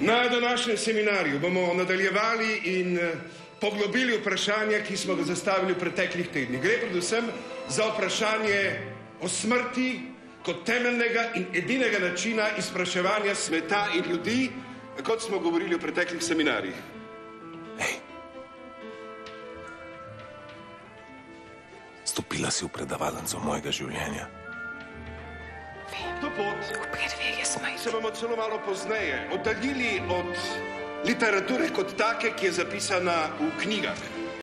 Na današnjem seminarju bomo nadaljevali in eh, poglobili vprašanje, ki smo ga zastavili v preteklih tednih. Gre predvsem za vprašanje o smrti kot temeljnega in edinega načina izpraševanja sveta in ljudi, kot smo govorili v preteklih seminarjih. Ej. Stopila si v predavalnico mojega življenja. To pot Predvege smaj. Se bomo celo malo pozneje oddaljili od literature kot take, ki je zapisana v knjigah.